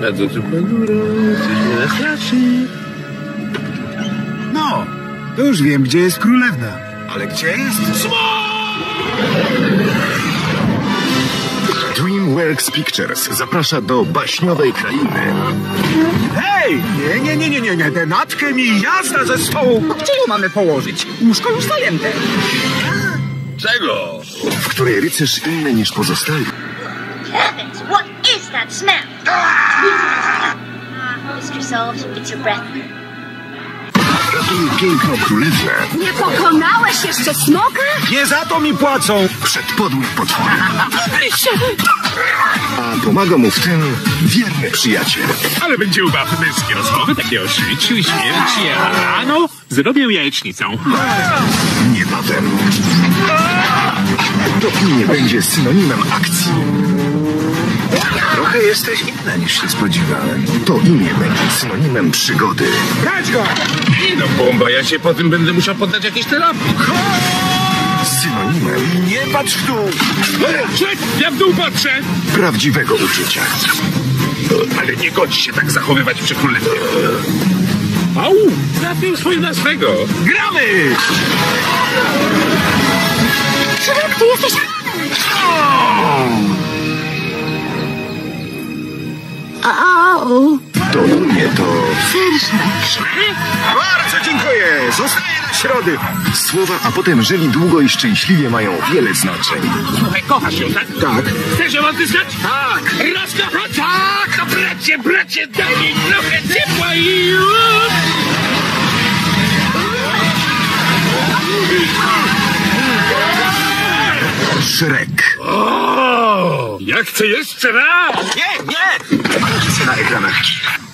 Na co tu ponuro? Coś mnie nastraszy. No, to już wiem, gdzie jest królewna. Ale gdzie jest? DreamWorks Pictures zaprasza do baśniowej krainy, Hej! Nie, nie, nie, nie, nie, nie. Tę natkę mi jazda ze stołu. Gdzie ją mamy położyć? Łóżko już zajęte. Czego? w której rycerz inny niż pozostali Heavens, what is that smell? Ah, Mr. Solves, it's your breath. Nie pokonałeś jeszcze smoka? Nie za to mi płacą. przed podłym potworem. A pomaga mu w tym wierny przyjaciel. Ale będzie ubaw męskie rozmowy, takie o życiu i śmierci, a rano zrobię jajecznicę. Niebawem. To imię będzie synonimem akcji. Trochę jesteś inna niż się spodziewałem. To imię będzie synonimem przygody. Brać go! No, bomba, ja się po tym będę musiał poddać jakiejś terapii. Synonimem Nie patrz w dół. Cześć, ja w dół patrzę! prawdziwego uczucia. Ale nie godzi się tak zachowywać przy królewnie. Au, trafił swojego na swego. Gramy! To imię to serszek. Bardzo dziękuję. Zostaję na środy. słowa, a potem żyli długo i szczęśliwie mają wiele znaczeń. Słuchaj, kochasz ją, tak? Tak. Chcesz ją odzyskać? Tak. Raz kochać? Tak. No bracie, bracie, daj mi trochę ciepła i już. Szrek. O, ja chcę jeszcze raz. Nie, nie! Na ekranach.